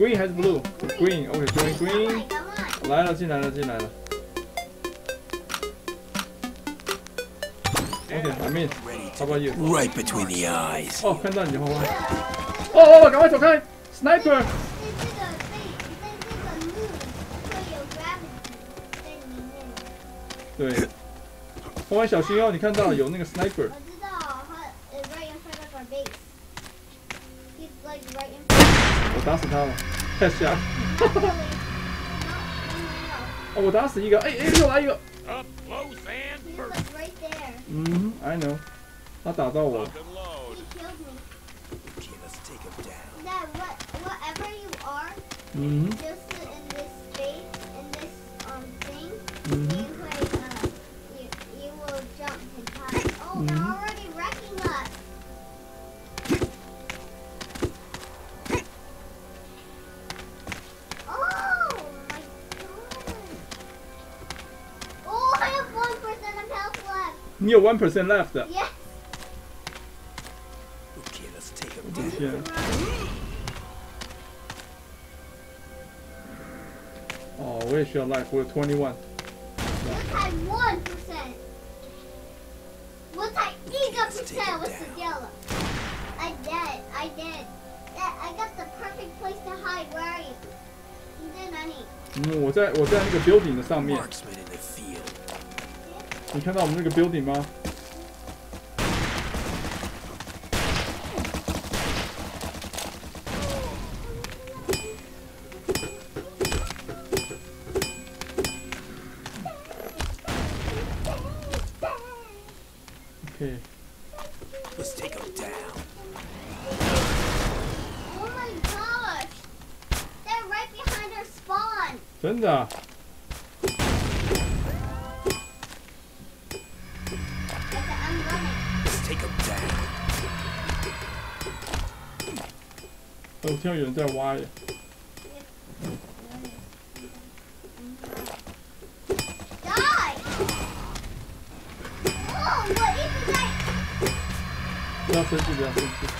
？Green 还是 Blue？Green，OK，Green Green，来了，进来了，进来了。OK，I'm in。How about you? Right between the eyes. 哦，看到你的花花。哦哦，赶快走开！Sniper。对，花花小心哦，你看到有那个 sniper。我知道，他 right in front of our base. He's like right in front. 我打死他了，太香。哦，我打死一个，哎哎，又来一个。嗯，I know，他打到我。嗯。Near one percent left. Yeah. Okay, let's take him down. Yeah. Oh, where's your life? We're 21. Look at one percent. What's that? Eight percent with the yellow. I did. I did. I got the perfect place to hide. Where are you? 我在我在那个 building 的上面。你看到我们那个 building 吗？OK，Let's 我听到有人在挖耶。Oh, 不要生气，不要生气。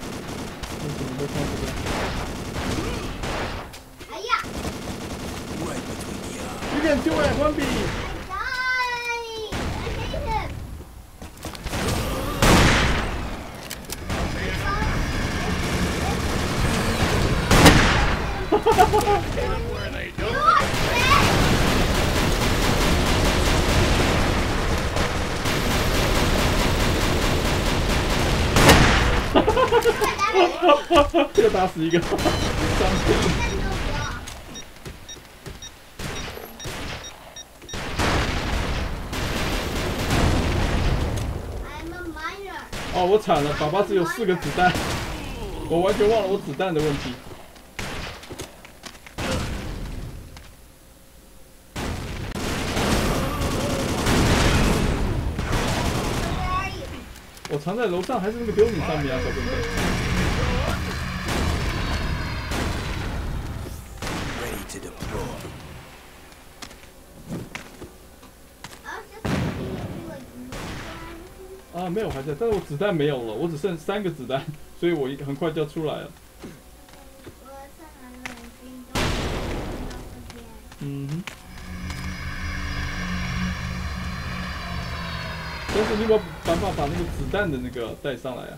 You can do it, one bee! Ha ha ha ha! 这个打死一个，伤心。哦，我惨了，宝宝只有四个子弹，我完全忘了我子弹的问题。藏在楼上还是那个标米上面啊小笨笨啊没有还在但是我子弹没有了我只剩三个子弹所以我很快就要出来了。但是你有没有办法把那个子弹的那个带上来啊？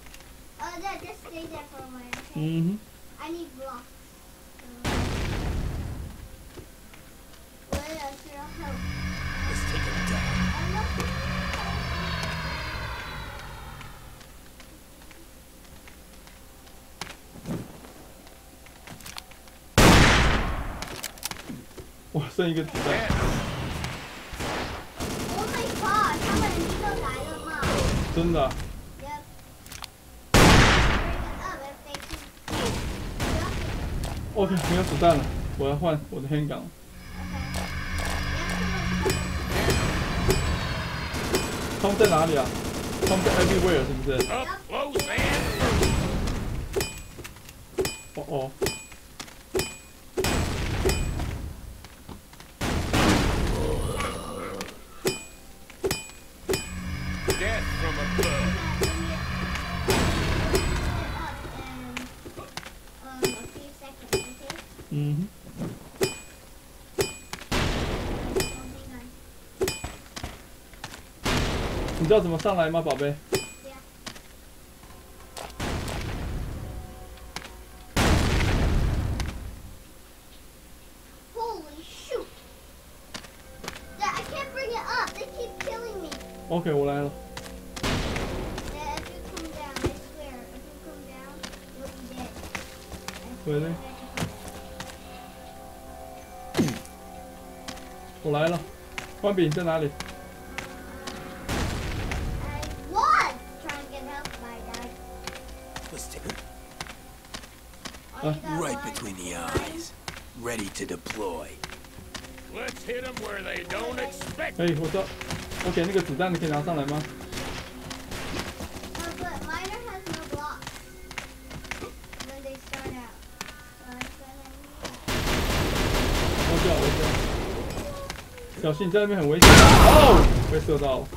Uh, that just stay there for a while. Okay? 嗯 I need blocks. Wait, I should help. Let's take them down. I know. 哼，我剩一个子弹，Death. Oh my god, 他们就来了嘛。真的 OK，没有子弹了，我要换我的天港。他们在哪里啊？他们 everywhere 是不是？哦哦。嗯你知道怎么上来吗，宝贝？Yeah. Holy shoot! Yeah, I can't bring it up. They keep killing me. OK，我来了。Yeah, if 我来了。关饼在哪里 got right between the eyes. Ready to deploy. Let's hit them where they don't expect. 哎，我知道。我给那个子弹，你可以拿上来吗？小心，你在那边很危险。哦，被射到了。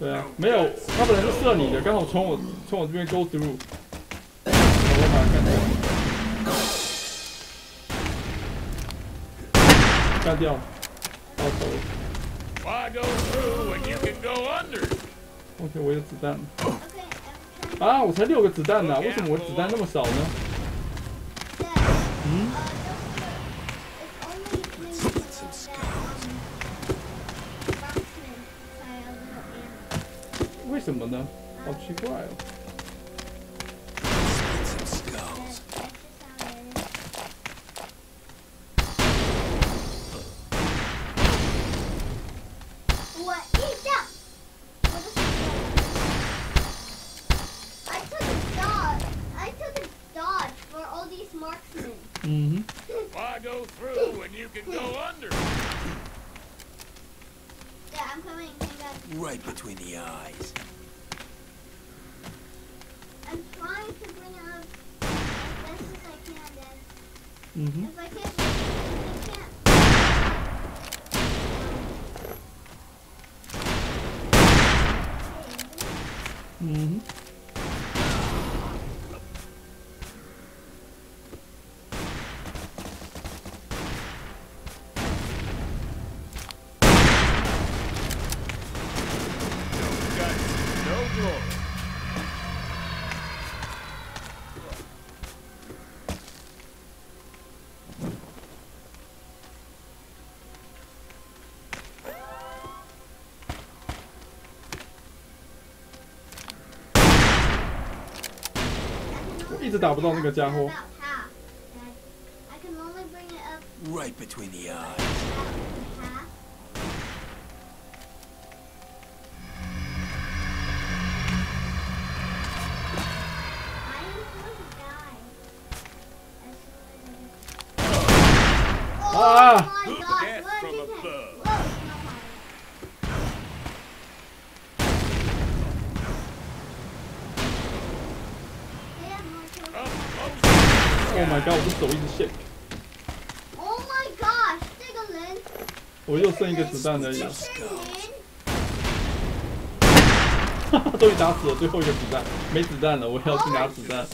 对啊，没有，他本来是射你的，刚好从我从我这边 go through，我把它干掉，干掉，到手了。Why go through when you can go under? OK，我有子弹了啊！我才六个子弹呢，为什么我子弹那么少呢？嗯什么呢？好奇怪哦。嗯哼，If I can't, I can't. Okay. 一直打不到那个家伙 About half, Dad. I can only bring it up Right between the eyes. about half. I am going to die. As soon as I- Oh Ah! my gosh, Death what from did you take? above. Whoa, no fire. They have more kills. Up close. Oh my god！我的走一直线。Oh my gosh，这个人。我又剩一个子弹而已。哈哈，终于打死了最后一个子弹，没子弹了，我要去拿子弹。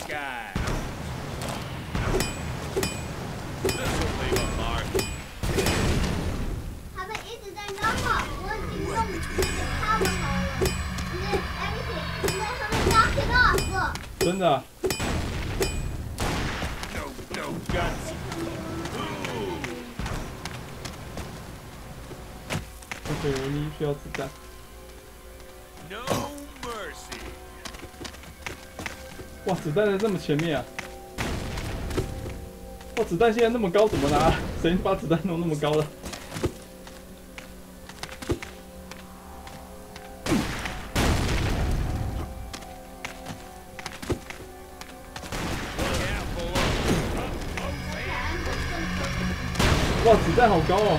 真的。OK，我一需要子弹。No mercy. 哇，子弹在这么前面啊！哇，子弹现在那么高，怎么拿？谁把子弹弄那么高了？哇，子弹好高哦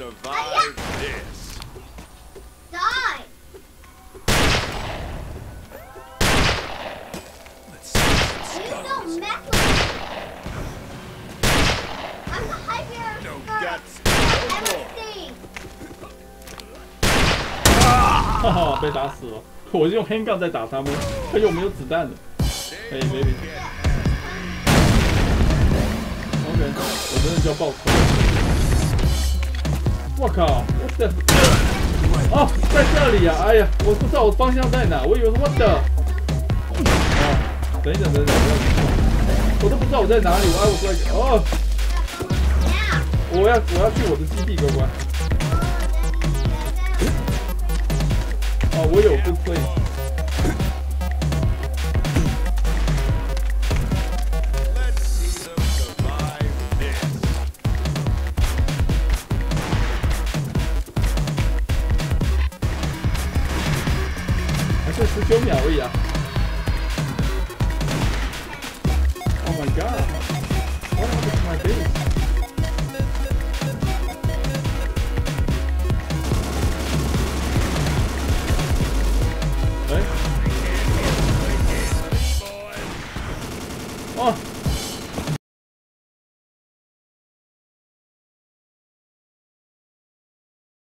survive this. die. Let's see You don't mess with 哈哈，被打死了。我是用 handgun 在打他们，他又没有子弹的。They Hey, won't baby. get OK，我真的就要爆头。我靠，what the？哦，在这里啊！哎呀，我不知道我方向在哪，我以为是 what the？哦，等一等，等一等，我都不知道我在哪里。我哎，我在哦，Yeah. 我要我要去我的基地过关。哦，我有，对，对。还剩十九秒而已啊。oh my god，oh my god。